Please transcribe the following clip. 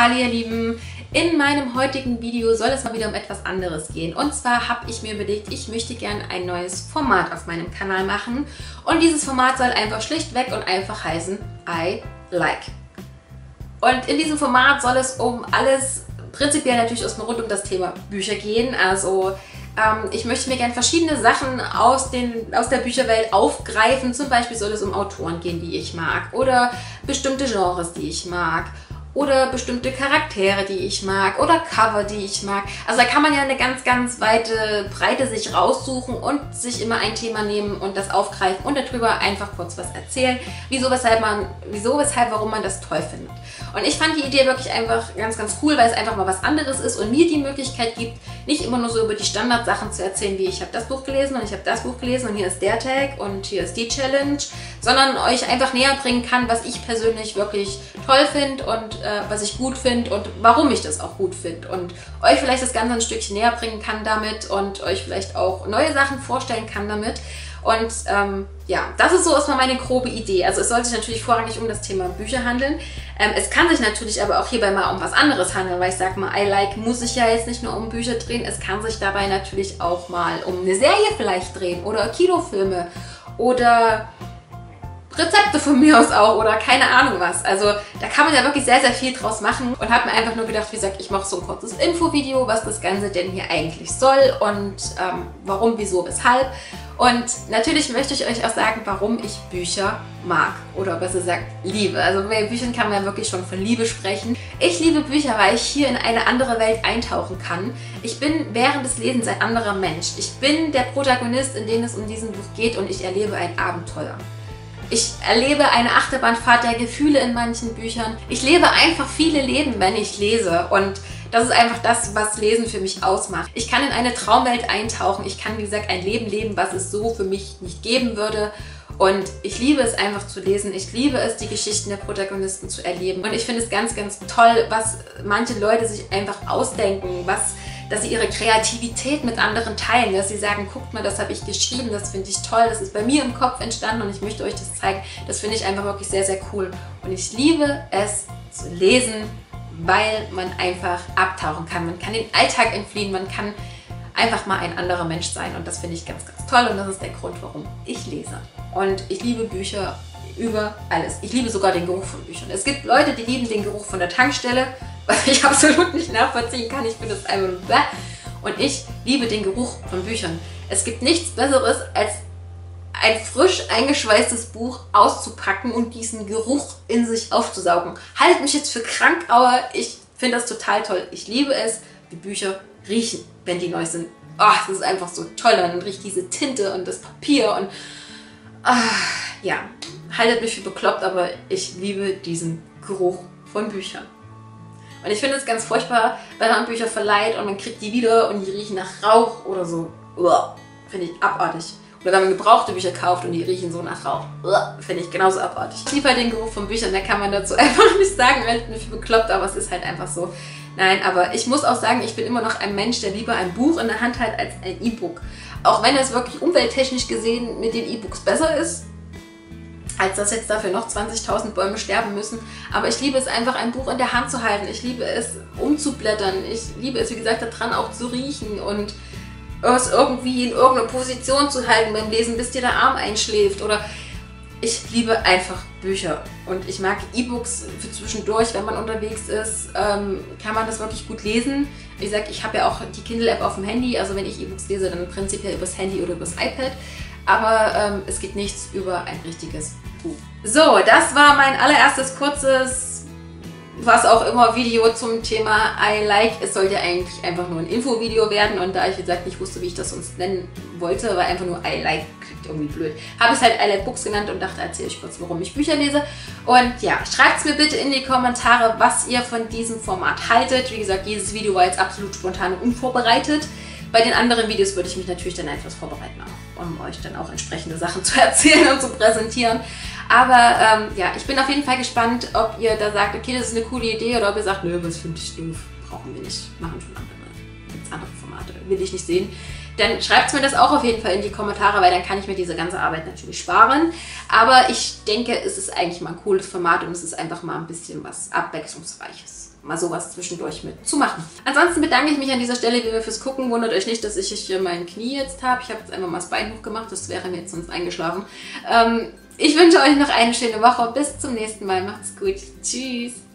Hallo ihr Lieben! In meinem heutigen Video soll es mal wieder um etwas anderes gehen. Und zwar habe ich mir überlegt, ich möchte gerne ein neues Format auf meinem Kanal machen. Und dieses Format soll einfach schlichtweg und einfach heißen I Like. Und in diesem Format soll es um alles, prinzipiell natürlich erstmal rund um das Thema Bücher gehen. Also ähm, ich möchte mir gerne verschiedene Sachen aus, den, aus der Bücherwelt aufgreifen. Zum Beispiel soll es um Autoren gehen, die ich mag. Oder bestimmte Genres, die ich mag oder bestimmte Charaktere, die ich mag oder Cover, die ich mag. Also da kann man ja eine ganz, ganz weite Breite sich raussuchen und sich immer ein Thema nehmen und das aufgreifen und darüber einfach kurz was erzählen, wieso, weshalb man, wieso, weshalb, warum man das toll findet. Und ich fand die Idee wirklich einfach ganz, ganz cool, weil es einfach mal was anderes ist und mir die Möglichkeit gibt, nicht immer nur so über die Standardsachen zu erzählen, wie ich habe das Buch gelesen und ich habe das Buch gelesen und hier ist der Tag und hier ist die Challenge, sondern euch einfach näher bringen kann, was ich persönlich wirklich toll finde und äh, was ich gut finde und warum ich das auch gut finde und euch vielleicht das Ganze ein Stückchen näher bringen kann damit und euch vielleicht auch neue Sachen vorstellen kann damit. Und ähm, ja, das ist so erstmal meine grobe Idee. Also es sollte sich natürlich vorrangig um das Thema Bücher handeln. Ähm, es kann sich natürlich aber auch hierbei mal um was anderes handeln, weil ich sage mal, I Like muss sich ja jetzt nicht nur um Bücher drehen. Es kann sich dabei natürlich auch mal um eine Serie vielleicht drehen oder Kinofilme oder Rezepte von mir aus auch oder keine Ahnung was. Also da kann man ja wirklich sehr, sehr viel draus machen und habe mir einfach nur gedacht, wie gesagt, ich mache so ein kurzes Infovideo, was das Ganze denn hier eigentlich soll und ähm, warum, wieso, weshalb. Und natürlich möchte ich euch auch sagen, warum ich Bücher mag oder besser gesagt liebe. Also bei Büchern kann man ja wirklich schon von Liebe sprechen. Ich liebe Bücher, weil ich hier in eine andere Welt eintauchen kann. Ich bin während des Lesens ein anderer Mensch. Ich bin der Protagonist, in dem es um diesen Buch geht und ich erlebe ein Abenteuer. Ich erlebe eine Achterbahnfahrt der Gefühle in manchen Büchern. Ich lebe einfach viele Leben, wenn ich lese. Und das ist einfach das, was Lesen für mich ausmacht. Ich kann in eine Traumwelt eintauchen. Ich kann, wie gesagt, ein Leben leben, was es so für mich nicht geben würde. Und ich liebe es einfach zu lesen. Ich liebe es, die Geschichten der Protagonisten zu erleben. Und ich finde es ganz, ganz toll, was manche Leute sich einfach ausdenken, was dass sie ihre Kreativität mit anderen teilen, dass sie sagen, guckt mal, das habe ich geschrieben, das finde ich toll, das ist bei mir im Kopf entstanden und ich möchte euch das zeigen. Das finde ich einfach wirklich sehr, sehr cool. Und ich liebe es zu lesen, weil man einfach abtauchen kann. Man kann den Alltag entfliehen, man kann einfach mal ein anderer Mensch sein und das finde ich ganz, ganz toll und das ist der Grund, warum ich lese. Und ich liebe Bücher über alles. Ich liebe sogar den Geruch von Büchern. Es gibt Leute, die lieben den Geruch von der Tankstelle was ich absolut nicht nachvollziehen kann. Ich finde das einfach bäh. Und ich liebe den Geruch von Büchern. Es gibt nichts Besseres, als ein frisch eingeschweißtes Buch auszupacken und diesen Geruch in sich aufzusaugen. Haltet mich jetzt für krank, aber ich finde das total toll. Ich liebe es, wie Bücher riechen, wenn die neu sind. Oh, das ist einfach so toll. Dann riecht diese Tinte und das Papier und ah, ja, haltet mich für bekloppt, aber ich liebe diesen Geruch von Büchern. Und ich finde es ganz furchtbar, wenn man Bücher verleiht und man kriegt die wieder und die riechen nach Rauch oder so. Finde ich abartig. Oder wenn man gebrauchte Bücher kauft und die riechen so nach Rauch. Finde ich genauso abartig. Ich liebe halt den Geruch von Büchern, da kann man dazu einfach nicht sagen, wenn mich bekloppt, aber es ist halt einfach so. Nein, aber ich muss auch sagen, ich bin immer noch ein Mensch, der lieber ein Buch in der Hand hat als ein E-Book. Auch wenn es wirklich umwelttechnisch gesehen mit den E-Books besser ist, als dass jetzt dafür noch 20.000 Bäume sterben müssen. Aber ich liebe es einfach, ein Buch in der Hand zu halten. Ich liebe es, umzublättern. Ich liebe es, wie gesagt, daran auch zu riechen und es irgendwie in irgendeiner Position zu halten beim Lesen, bis dir der Arm einschläft. Oder ich liebe einfach Bücher und ich mag E-Books für zwischendurch, wenn man unterwegs ist, ähm, kann man das wirklich gut lesen. Wie gesagt, ich habe ja auch die Kindle-App auf dem Handy, also wenn ich E-Books lese, dann prinzipiell übers Handy oder übers iPad. Aber ähm, es geht nichts über ein richtiges. So, das war mein allererstes kurzes, was auch immer, Video zum Thema I Like. Es sollte eigentlich einfach nur ein Infovideo werden und da ich, wie gesagt, nicht wusste, wie ich das sonst nennen wollte, war einfach nur I Like irgendwie blöd. Habe es halt I Like Books genannt und dachte, erzähle ich kurz, warum ich Bücher lese. Und ja, schreibt es mir bitte in die Kommentare, was ihr von diesem Format haltet. Wie gesagt, dieses Video war jetzt absolut spontan und unvorbereitet. Bei den anderen Videos würde ich mich natürlich dann etwas vorbereiten, um euch dann auch entsprechende Sachen zu erzählen und zu präsentieren. Aber ähm, ja, ich bin auf jeden Fall gespannt, ob ihr da sagt, okay, das ist eine coole Idee oder ob ihr sagt, nö, was finde ich doof, brauchen wir nicht, machen schon andere. Gibt es andere Formate, will ich nicht sehen. dann schreibt mir das auch auf jeden Fall in die Kommentare, weil dann kann ich mir diese ganze Arbeit natürlich sparen. Aber ich denke, es ist eigentlich mal ein cooles Format und es ist einfach mal ein bisschen was Abwechslungsreiches mal sowas zwischendurch mit zu machen. Ansonsten bedanke ich mich an dieser Stelle wieder fürs Gucken. Wundert euch nicht, dass ich hier mein Knie jetzt habe. Ich habe jetzt einfach mal das Bein hochgemacht. Das wäre mir jetzt sonst eingeschlafen. Ähm, ich wünsche euch noch eine schöne Woche. Bis zum nächsten Mal. Macht's gut. Tschüss.